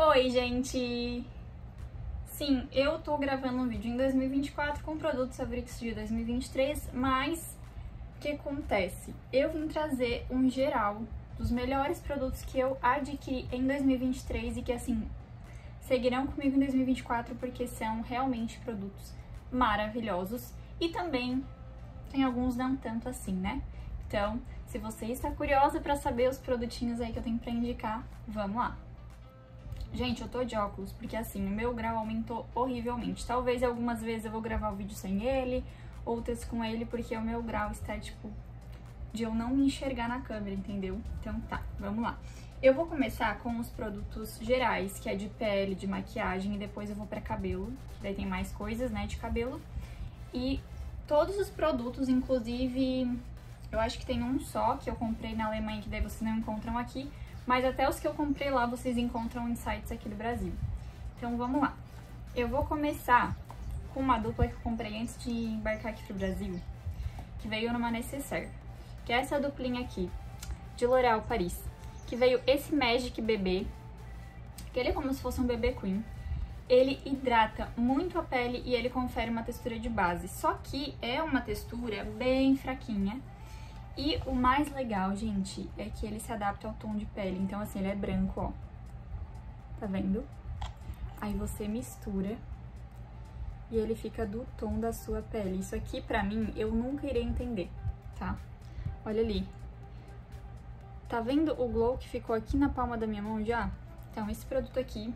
Oi, gente! Sim, eu tô gravando um vídeo em 2024 com produtos favoritos de 2023, mas o que acontece? Eu vim trazer um geral dos melhores produtos que eu adquiri em 2023 e que, assim, seguirão comigo em 2024 porque são realmente produtos maravilhosos e também tem alguns não tanto assim, né? Então, se você está curiosa para saber os produtinhos aí que eu tenho para indicar, vamos lá! Gente, eu tô de óculos porque assim, o meu grau aumentou horrivelmente. Talvez algumas vezes eu vou gravar o vídeo sem ele, outras com ele, porque o meu grau está, tipo, de eu não me enxergar na câmera, entendeu? Então tá, vamos lá. Eu vou começar com os produtos gerais, que é de pele, de maquiagem, e depois eu vou pra cabelo, que daí tem mais coisas, né, de cabelo. E todos os produtos, inclusive, eu acho que tem um só que eu comprei na Alemanha, que daí vocês não encontram aqui, mas até os que eu comprei lá vocês encontram em sites aqui do Brasil. Então vamos lá. Eu vou começar com uma dupla que eu comprei antes de embarcar aqui pro Brasil, que veio numa Necessaire, que é essa duplinha aqui, de L'Oréal Paris, que veio esse Magic Bebê, que ele é como se fosse um bebê queen. Ele hidrata muito a pele e ele confere uma textura de base, só que é uma textura bem fraquinha, e o mais legal, gente, é que ele se adapta ao tom de pele. Então, assim, ele é branco, ó. Tá vendo? Aí você mistura e ele fica do tom da sua pele. Isso aqui, pra mim, eu nunca irei entender, tá? Olha ali. Tá vendo o glow que ficou aqui na palma da minha mão já? Então, esse produto aqui,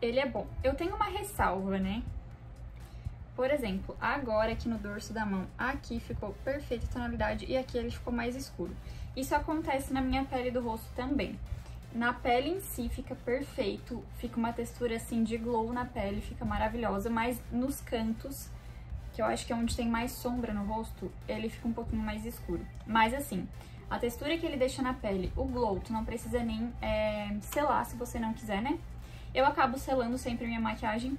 ele é bom. Eu tenho uma ressalva, né? Por exemplo, agora aqui no dorso da mão, aqui ficou perfeita a tonalidade e aqui ele ficou mais escuro. Isso acontece na minha pele do rosto também. Na pele em si fica perfeito, fica uma textura assim de glow na pele, fica maravilhosa, mas nos cantos, que eu acho que é onde tem mais sombra no rosto, ele fica um pouquinho mais escuro. Mas assim, a textura que ele deixa na pele, o glow, tu não precisa nem é, selar se você não quiser, né? Eu acabo selando sempre minha maquiagem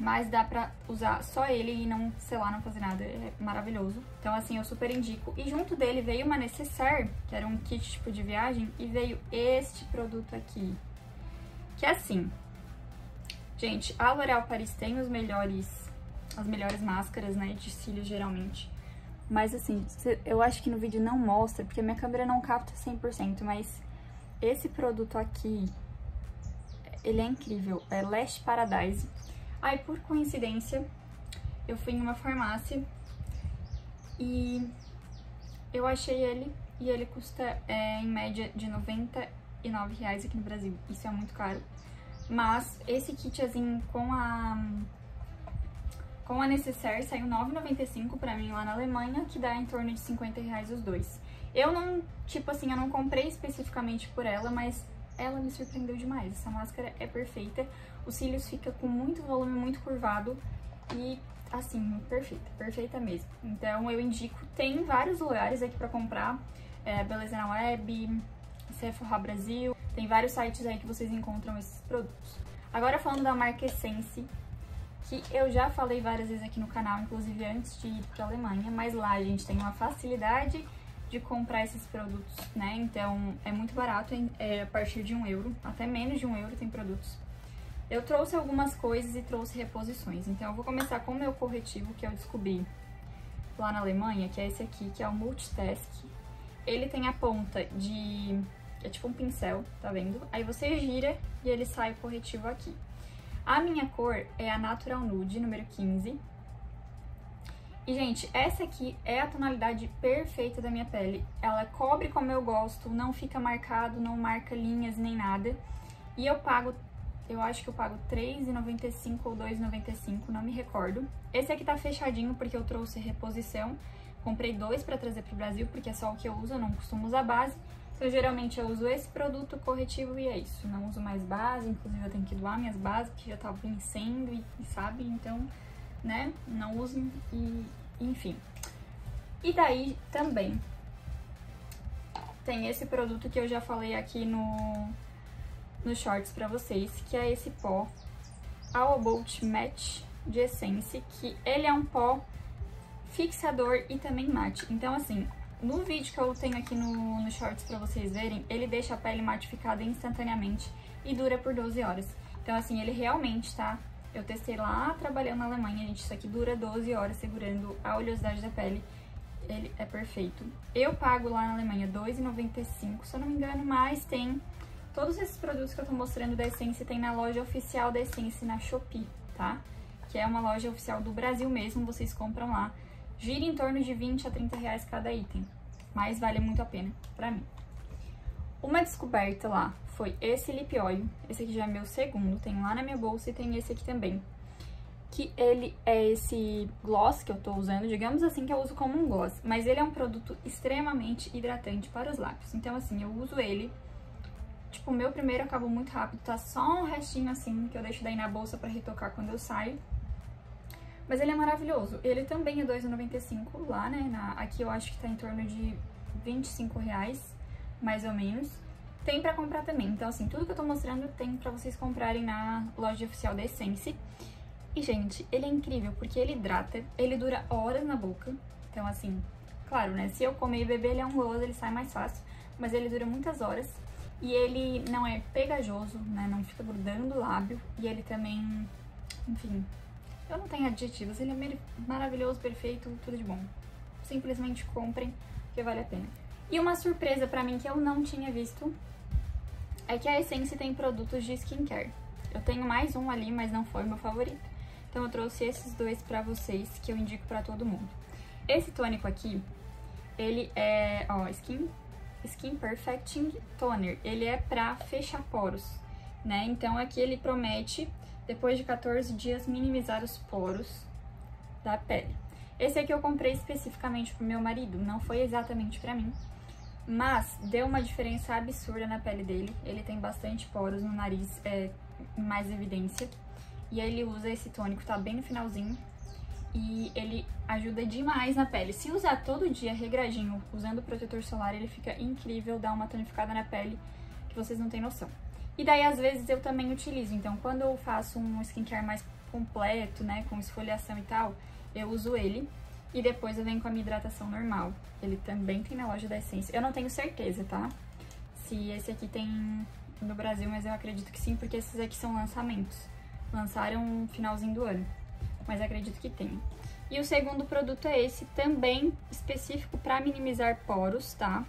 mas dá pra usar só ele e não, sei lá, não fazer nada, é maravilhoso. Então assim, eu super indico. E junto dele veio uma Necessaire, que era um kit tipo de viagem, e veio este produto aqui, que é assim. Gente, a L'Oréal Paris tem os melhores, as melhores máscaras, né, de cílios geralmente. Mas assim, eu acho que no vídeo não mostra, porque minha câmera não capta 100%, mas esse produto aqui, ele é incrível, é Lash Paradise. Aí, por coincidência, eu fui em uma farmácia e eu achei ele e ele custa é, em média de 99 reais aqui no Brasil. Isso é muito caro. Mas esse kitzinho com a com a Necessaire saiu 9,95 pra mim lá na Alemanha, que dá em torno de 50 reais os dois. Eu não, tipo assim, eu não comprei especificamente por ela, mas ela me surpreendeu demais. Essa máscara é perfeita, os cílios ficam com muito volume, muito curvado e, assim, perfeita, perfeita mesmo. Então eu indico, tem vários lugares aqui pra comprar, é, Beleza na Web, Sephora Brasil, tem vários sites aí que vocês encontram esses produtos. Agora falando da marca Essence, que eu já falei várias vezes aqui no canal, inclusive antes de ir pra Alemanha, mas lá a gente tem uma facilidade de comprar esses produtos, né? Então é muito barato, é a partir de um euro, até menos de um euro tem produtos. Eu trouxe algumas coisas e trouxe reposições, então eu vou começar com o meu corretivo que eu descobri lá na Alemanha, que é esse aqui, que é o Multitask. Ele tem a ponta de... é tipo um pincel, tá vendo? Aí você gira e ele sai o corretivo aqui. A minha cor é a Natural Nude, número 15, e, gente, essa aqui é a tonalidade perfeita da minha pele. Ela cobre como eu gosto, não fica marcado, não marca linhas nem nada. E eu pago, eu acho que eu pago R$3,95 ou R$2,95, não me recordo. Esse aqui tá fechadinho porque eu trouxe reposição. Comprei dois pra trazer pro Brasil, porque é só o que eu uso, eu não costumo usar base. Então, geralmente eu uso esse produto corretivo e é isso. Não uso mais base, inclusive eu tenho que doar minhas bases, porque já tava vencendo e, e sabe, então né? Não usem e enfim. E daí também tem esse produto que eu já falei aqui no, no shorts pra vocês, que é esse pó All About Match de Essence, que ele é um pó fixador e também mate. Então, assim, no vídeo que eu tenho aqui no, no shorts pra vocês verem, ele deixa a pele matificada instantaneamente. e dura por 12 horas. Então, assim, ele realmente tá... Eu testei lá trabalhando na Alemanha, gente, isso aqui dura 12 horas segurando a oleosidade da pele. Ele é perfeito. Eu pago lá na Alemanha R$2,95, se eu não me engano, mas tem... Todos esses produtos que eu tô mostrando da Essence tem na loja oficial da Essence na Shopee, tá? Que é uma loja oficial do Brasil mesmo, vocês compram lá. Gira em torno de 20 a 30 reais cada item, mas vale muito a pena pra mim. Uma descoberta lá foi esse lip oil, esse aqui já é meu segundo, tem lá na minha bolsa e tem esse aqui também. Que ele é esse gloss que eu tô usando, digamos assim que eu uso como um gloss, mas ele é um produto extremamente hidratante para os lábios. Então assim, eu uso ele, tipo, o meu primeiro acabou muito rápido, tá só um restinho assim que eu deixo daí na bolsa pra retocar quando eu saio. Mas ele é maravilhoso. Ele também é R$2,95 lá, né? Na, aqui eu acho que tá em torno de 25 reais, mais ou menos. Tem pra comprar também. Então, assim, tudo que eu tô mostrando tem pra vocês comprarem na loja oficial da Essence. E, gente, ele é incrível porque ele hidrata, ele dura horas na boca. Então, assim, claro, né? Se eu comer e beber, ele é um gloss, ele sai mais fácil. Mas ele dura muitas horas. E ele não é pegajoso, né? Não fica grudando o lábio. E ele também, enfim, eu não tenho adjetivos, ele é maravilhoso, perfeito, tudo de bom. Simplesmente comprem, que vale a pena. E uma surpresa pra mim que eu não tinha visto é que a Essence tem produtos de skincare. Eu tenho mais um ali, mas não foi meu favorito. Então eu trouxe esses dois pra vocês, que eu indico pra todo mundo. Esse tônico aqui, ele é, ó, Skin, Skin Perfecting Toner. Ele é pra fechar poros, né? Então aqui ele promete depois de 14 dias, minimizar os poros da pele. Esse aqui eu comprei especificamente pro meu marido, não foi exatamente pra mim, mas deu uma diferença absurda na pele dele. Ele tem bastante poros no nariz, é, mais evidência. E ele usa esse tônico, tá bem no finalzinho. E ele ajuda demais na pele. Se usar todo dia regradinho, usando protetor solar, ele fica incrível, dá uma tonificada na pele que vocês não têm noção. E daí, às vezes, eu também utilizo. Então, quando eu faço um skincare mais completo, né, com esfoliação e tal, eu uso ele. E depois eu venho com a minha hidratação normal. Ele também tem na loja da Essência. Eu não tenho certeza, tá? Se esse aqui tem no Brasil, mas eu acredito que sim, porque esses aqui são lançamentos. Lançaram no finalzinho do ano, mas acredito que tem. E o segundo produto é esse, também específico para minimizar poros, tá?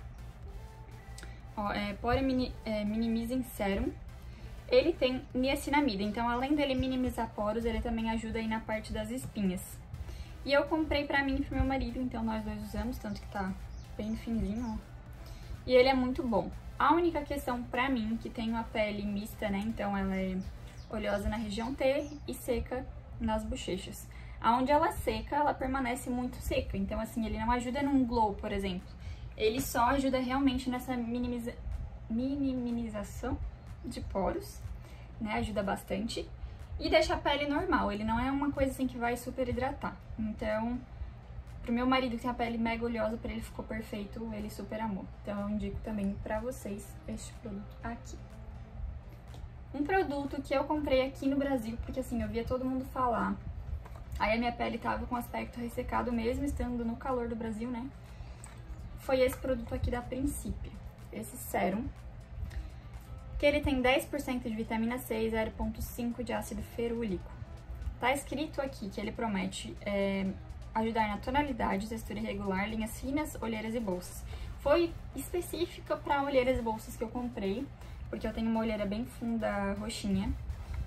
Ó, é Pore Mini, é, Minimizing Serum. Ele tem niacinamida, então além dele minimizar poros, ele também ajuda aí na parte das espinhas. E eu comprei pra mim e pro meu marido, então nós dois usamos, tanto que tá bem fininho, ó. E ele é muito bom. A única questão pra mim, que tem uma pele mista, né, então ela é oleosa na região T e seca nas bochechas. Aonde ela seca, ela permanece muito seca, então assim, ele não ajuda num glow, por exemplo ele só ajuda realmente nessa minimiza... minimização de poros, né? Ajuda bastante. E deixa a pele normal, ele não é uma coisa assim que vai super hidratar. Então, pro meu marido que tem a pele mega oleosa, pra ele ficou perfeito, ele super amou. Então eu indico também pra vocês este produto aqui. Um produto que eu comprei aqui no Brasil, porque assim, eu via todo mundo falar. Aí a minha pele tava com aspecto ressecado mesmo, estando no calor do Brasil, né? foi esse produto aqui da Princípio, esse sérum, que ele tem 10% de vitamina C e 0,5% de ácido ferúlico. Tá escrito aqui que ele promete é, ajudar na tonalidade, textura irregular, linhas finas, olheiras e bolsas. Foi específica para olheiras e bolsas que eu comprei, porque eu tenho uma olheira bem funda roxinha.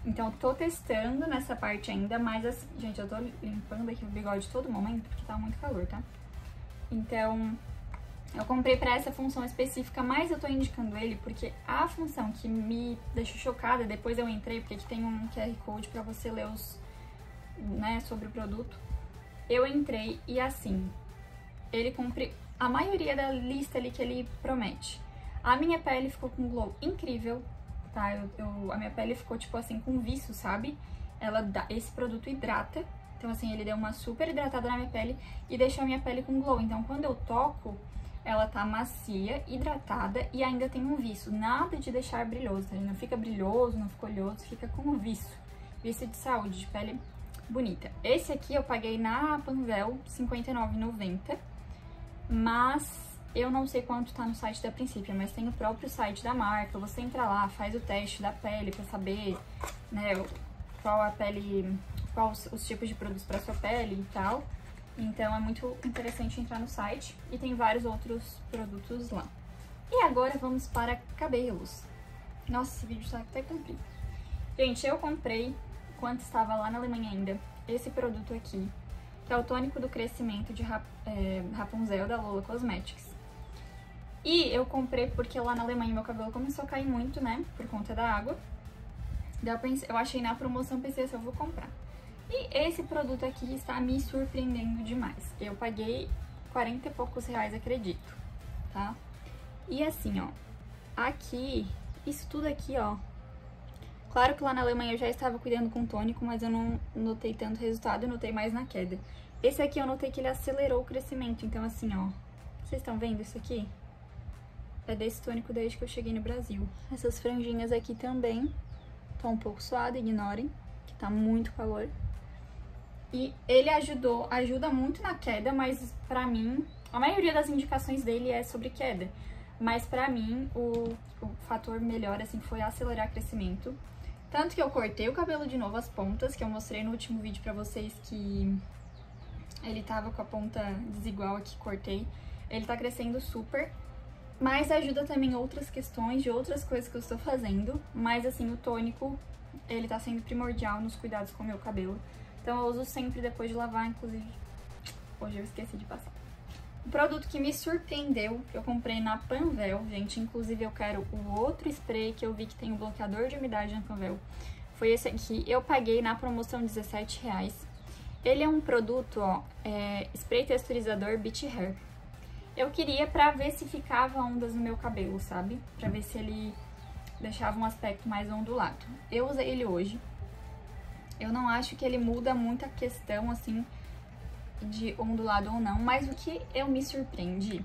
Então, eu tô testando nessa parte ainda, mas assim, gente, eu tô limpando aqui o bigode todo momento, porque tá muito calor, tá? Então, eu comprei para essa função específica, mas eu tô indicando ele porque a função que me deixou chocada, depois eu entrei, porque aqui tem um QR Code para você ler os, né, sobre o produto. Eu entrei e assim, ele cumpre a maioria da lista ali que ele promete. A minha pele ficou com glow incrível, tá? Eu, eu, a minha pele ficou, tipo assim, com vício, sabe? Ela dá, esse produto hidrata, então assim, ele deu uma super hidratada na minha pele e deixou a minha pele com glow. Então quando eu toco, ela tá macia, hidratada e ainda tem um viço. Nada de deixar brilhoso, tá? Não fica brilhoso, não fica oleoso, fica com um viço. Viço de saúde, de pele bonita. Esse aqui eu paguei na Panvel R$59,90, mas eu não sei quanto tá no site da Princípio, mas tem o próprio site da marca. Você entra lá, faz o teste da pele pra saber, né, qual a pele, qual os, os tipos de produtos para sua pele e tal. Então é muito interessante entrar no site e tem vários outros produtos lá. E agora vamos para cabelos. Nossa, esse vídeo tá até comprido. Gente, eu comprei, quando estava lá na Alemanha ainda, esse produto aqui, que é o tônico do crescimento de é, Rapunzel da Lola Cosmetics. E eu comprei porque lá na Alemanha meu cabelo começou a cair muito, né, por conta da água. Daí eu, pensei, eu achei na promoção, pensei assim, eu vou comprar. E esse produto aqui está me surpreendendo demais. Eu paguei 40 e poucos reais, acredito, tá? E assim, ó, aqui, isso tudo aqui, ó, Claro que lá na Alemanha eu já estava cuidando com tônico, mas eu não notei tanto resultado, eu notei mais na queda. Esse aqui eu notei que ele acelerou o crescimento, então assim, ó, vocês estão vendo isso aqui? É desse tônico desde que eu cheguei no Brasil. Essas franjinhas aqui também estão um pouco suadas, ignorem, que tá muito calor. E ele ajudou, ajuda muito na queda, mas pra mim, a maioria das indicações dele é sobre queda. Mas pra mim, o, o fator melhor, assim, foi acelerar crescimento. Tanto que eu cortei o cabelo de novo as pontas, que eu mostrei no último vídeo pra vocês que ele tava com a ponta desigual aqui, cortei. Ele tá crescendo super, mas ajuda também outras questões de outras coisas que eu estou fazendo. Mas assim, o tônico, ele tá sendo primordial nos cuidados com o meu cabelo. Então eu uso sempre depois de lavar, inclusive hoje eu esqueci de passar. Um produto que me surpreendeu, que eu comprei na Panvel, gente, inclusive eu quero o outro spray que eu vi que tem o bloqueador de umidade na Panvel. Foi esse aqui, eu paguei na promoção 17 reais. Ele é um produto, ó, é, spray texturizador Beach Hair. Eu queria pra ver se ficava ondas no meu cabelo, sabe? Pra ver se ele deixava um aspecto mais ondulado. Eu usei ele hoje. Eu não acho que ele muda muito a questão, assim, de ondulado ou não, mas o que eu me surpreendi,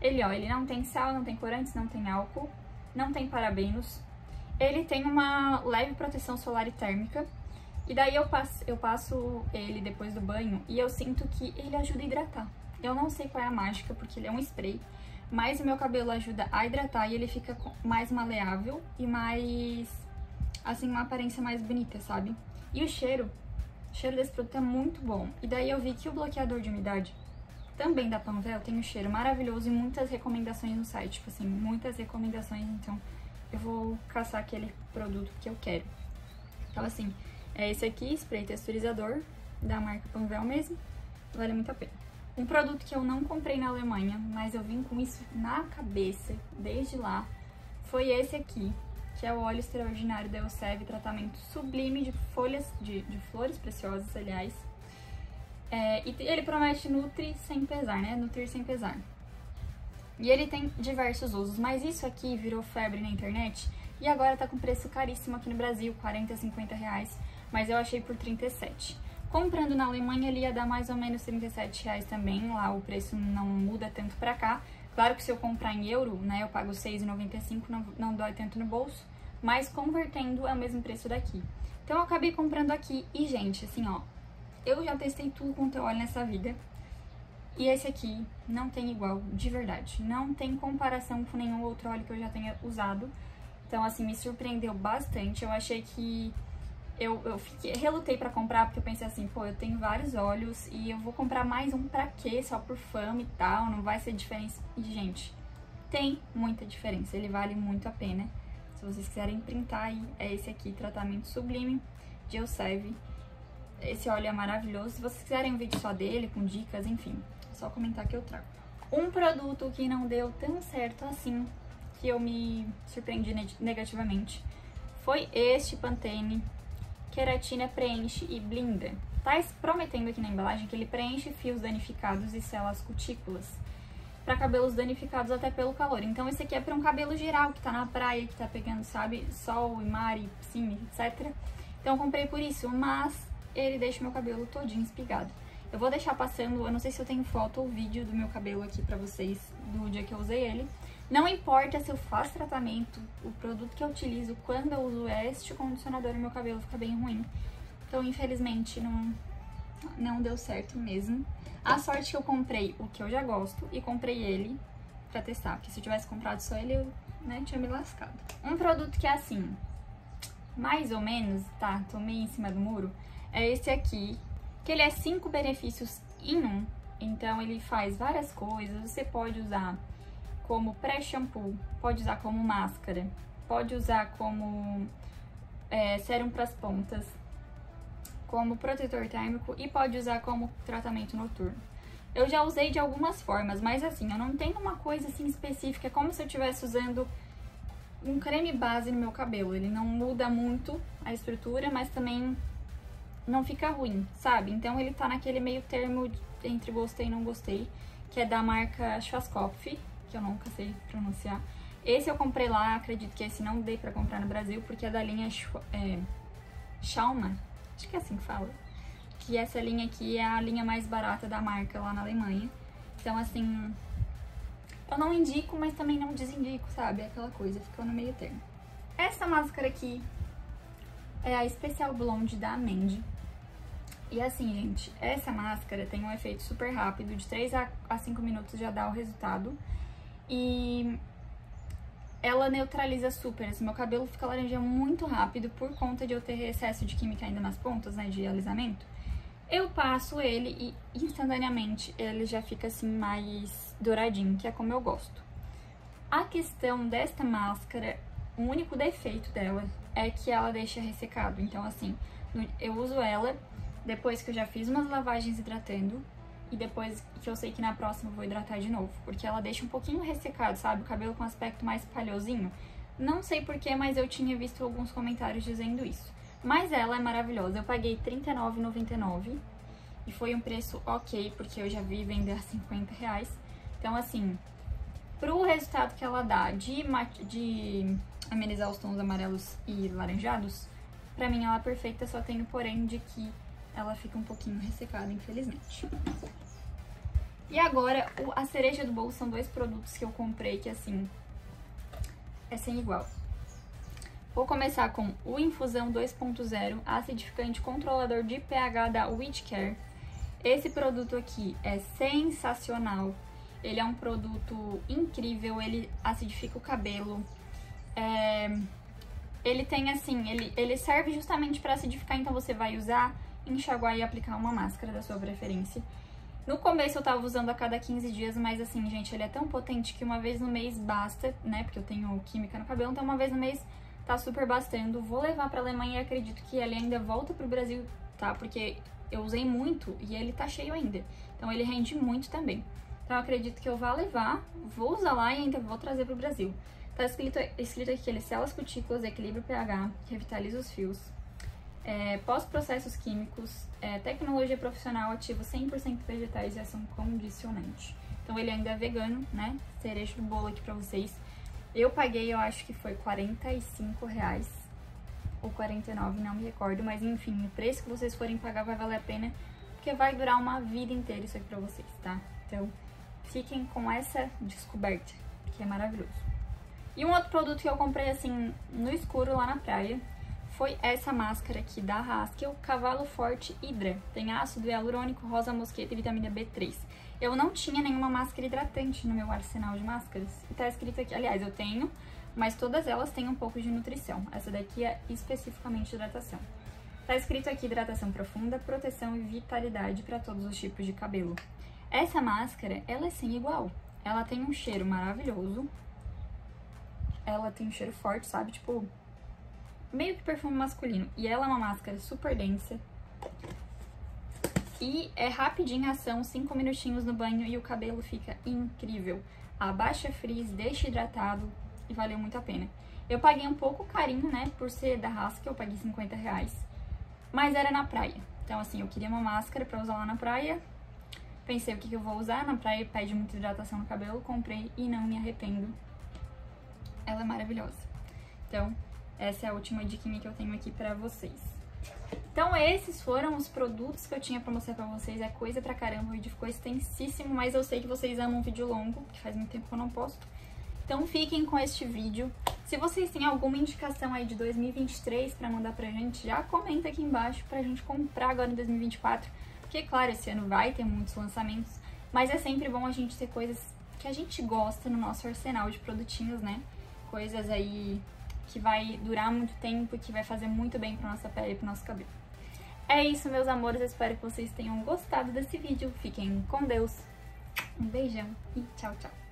ele, ó, ele não tem sal, não tem corantes, não tem álcool, não tem parabenos, ele tem uma leve proteção solar e térmica, e daí eu passo, eu passo ele depois do banho e eu sinto que ele ajuda a hidratar. Eu não sei qual é a mágica, porque ele é um spray, mas o meu cabelo ajuda a hidratar e ele fica mais maleável e mais, assim, uma aparência mais bonita, sabe? E o cheiro o cheiro desse produto é muito bom. E daí eu vi que o bloqueador de umidade também da Panvel tem um cheiro maravilhoso e muitas recomendações no site. Tipo assim, muitas recomendações, então eu vou caçar aquele produto que eu quero. Então assim, é esse aqui, spray texturizador da marca Panvel mesmo. Vale muito a pena. Um produto que eu não comprei na Alemanha, mas eu vim com isso na cabeça desde lá, foi esse aqui, que é o óleo extraordinário da Elsev, tratamento sublime de folhas, de, de flores preciosas, aliás. É, e ele promete nutri sem pesar, né? Nutrir sem pesar. E ele tem diversos usos, mas isso aqui virou febre na internet e agora tá com preço caríssimo aqui no Brasil, 40, 50 reais, mas eu achei por 37. Comprando na Alemanha ele ia dar mais ou menos 37 reais também, lá o preço não muda tanto pra cá, Claro que se eu comprar em euro, né, eu pago 6,95, não, não dói tanto no bolso, mas convertendo é o mesmo preço daqui. Então eu acabei comprando aqui e, gente, assim, ó, eu já testei tudo quanto óleo nessa vida. E esse aqui não tem igual, de verdade. Não tem comparação com nenhum outro óleo que eu já tenha usado. Então, assim, me surpreendeu bastante. Eu achei que eu, eu fiquei, relutei para comprar, porque eu pensei assim, pô, eu tenho vários óleos e eu vou comprar mais um pra quê? Só por fama e tal, não vai ser diferença. E, gente, tem muita diferença, ele vale muito a pena. Se vocês quiserem printar aí, é esse aqui, tratamento sublime de Elseve. Esse óleo é maravilhoso. Se vocês quiserem um vídeo só dele, com dicas, enfim, é só comentar que eu trago. Um produto que não deu tão certo assim, que eu me surpreendi negativamente, foi este Pantene queratina preenche e blinda. Tá prometendo aqui na embalagem que ele preenche fios danificados e sela as cutículas para cabelos danificados até pelo calor. Então esse aqui é para um cabelo geral que tá na praia, que tá pegando, sabe, sol e mar e piscina, etc. Então eu comprei por isso, mas ele deixa meu cabelo todinho espigado. Eu vou deixar passando, eu não sei se eu tenho foto ou vídeo do meu cabelo aqui pra vocês do dia que eu usei ele. Não importa se eu faço tratamento, o produto que eu utilizo quando eu uso este condicionador, meu cabelo fica bem ruim. Então, infelizmente, não, não deu certo mesmo. A sorte que eu comprei o que eu já gosto e comprei ele pra testar, porque se eu tivesse comprado só ele, eu né, tinha me lascado. Um produto que é assim, mais ou menos, tá, tô meio em cima do muro, é esse aqui, que ele é cinco benefícios em um. Então ele faz várias coisas, você pode usar como pré-shampoo, pode usar como máscara, pode usar como é, sérum para as pontas, como protetor térmico e pode usar como tratamento noturno. Eu já usei de algumas formas, mas assim, eu não tenho uma coisa assim específica, é como se eu estivesse usando um creme base no meu cabelo. Ele não muda muito a estrutura, mas também não fica ruim, sabe? Então ele tá naquele meio termo entre gostei e não gostei, que é da marca Schwarzkopf, que eu nunca sei pronunciar. Esse eu comprei lá, acredito que esse não dei pra comprar no Brasil, porque é da linha é, acho que é assim que fala que essa linha aqui é a linha mais barata da marca lá na Alemanha. Então, assim, eu não indico, mas também não desindico, sabe? É aquela coisa, ficou no meio termo. Essa máscara aqui é a Special Blonde da Mandy. E assim, gente, essa máscara tem um efeito super rápido, de 3 a 5 minutos já dá o resultado. E ela neutraliza super, assim, meu cabelo fica laranja muito rápido por conta de eu ter excesso de química ainda nas pontas, né, de alisamento. Eu passo ele e instantaneamente ele já fica assim mais douradinho, que é como eu gosto. A questão desta máscara, o único defeito dela é que ela deixa ressecado. Então assim, eu uso ela depois que eu já fiz umas lavagens hidratando e depois que eu sei que na próxima eu vou hidratar de novo, porque ela deixa um pouquinho ressecado, sabe? O cabelo com aspecto mais palhosinho. Não sei porquê, mas eu tinha visto alguns comentários dizendo isso. Mas ela é maravilhosa. Eu paguei R$39,99 e foi um preço ok, porque eu já vi vender a 50 reais. Então, assim, pro resultado que ela dá de, de amenizar os tons amarelos e laranjados, pra mim ela é perfeita, só tenho porém de que ela fica um pouquinho ressecada, infelizmente. E agora, a cereja do bolo são dois produtos que eu comprei que, assim, é sem igual. Vou começar com o Infusão 2.0 Acidificante Controlador de pH da Witchcare. Esse produto aqui é sensacional. Ele é um produto incrível, ele acidifica o cabelo. É... Ele tem assim, ele, ele serve justamente para acidificar, então você vai usar, enxaguar e aplicar uma máscara da sua preferência. No começo eu tava usando a cada 15 dias, mas assim, gente, ele é tão potente que uma vez no mês basta, né? Porque eu tenho química no cabelo, então uma vez no mês tá super bastando. Vou levar pra Alemanha e acredito que ele ainda volta pro Brasil, tá? Porque eu usei muito e ele tá cheio ainda. Então ele rende muito também. Então eu acredito que eu vá levar, vou usar lá e ainda vou trazer pro Brasil. Tá escrito, escrito aqui que ele sela as cutículas, equilibra o pH, revitaliza os fios, é, pós-processos químicos, é, tecnologia profissional ativa 100% vegetais e ação condicionante. Então ele ainda é vegano, né? Cereja do bolo aqui pra vocês. Eu paguei, eu acho que foi 45 reais ou 49, não me recordo, mas enfim, o preço que vocês forem pagar vai valer a pena, porque vai durar uma vida inteira isso aqui pra vocês, tá? Então, fiquem com essa descoberta, que é maravilhoso. E um outro produto que eu comprei, assim, no escuro lá na praia, foi essa máscara aqui da Haskell, Cavalo Forte Hydra. Tem ácido hialurônico, rosa mosqueta e vitamina B3. Eu não tinha nenhuma máscara hidratante no meu arsenal de máscaras. E tá escrito aqui, aliás, eu tenho, mas todas elas têm um pouco de nutrição. Essa daqui é especificamente hidratação. Tá escrito aqui hidratação profunda, proteção e vitalidade para todos os tipos de cabelo. Essa máscara, ela é sem igual. Ela tem um cheiro maravilhoso. Ela tem um cheiro forte, sabe? Tipo, meio que perfume masculino. E ela é uma máscara super densa. E é rapidinho a ação, 5 minutinhos no banho e o cabelo fica incrível. Abaixa frizz, deixa hidratado e valeu muito a pena. Eu paguei um pouco carinho, né, por ser da Haskell, eu paguei 50 reais. Mas era na praia. Então, assim, eu queria uma máscara pra usar lá na praia. Pensei o que, que eu vou usar. Na praia pede muita hidratação no cabelo. Comprei e não me arrependo. Ela é maravilhosa. Então, essa é a última dica que eu tenho aqui pra vocês. Então esses foram os produtos que eu tinha pra mostrar pra vocês. É coisa pra caramba, o vídeo ficou extensíssimo, mas eu sei que vocês amam um vídeo longo, que faz muito tempo que eu não posto. Então fiquem com este vídeo. Se vocês têm alguma indicação aí de 2023 pra mandar pra gente, já comenta aqui embaixo pra gente comprar agora em 2024. Porque, claro, esse ano vai ter muitos lançamentos, mas é sempre bom a gente ter coisas que a gente gosta no nosso arsenal de produtinhos, né? Coisas aí que vai durar muito tempo e que vai fazer muito bem pra nossa pele e pro nosso cabelo. É isso, meus amores. Eu espero que vocês tenham gostado desse vídeo. Fiquem com Deus. Um beijão e tchau, tchau.